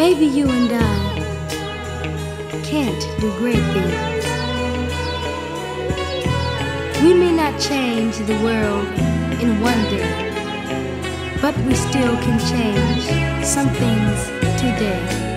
Maybe you and I can't do great things. We may not change the world in one day, but we still can change some things today.